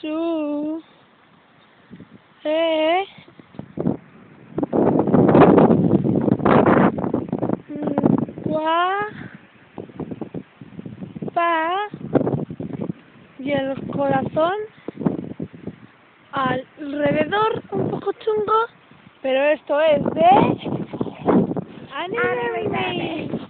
su eh pa y el corazón alrededor un poco chungo pero esto es de anime.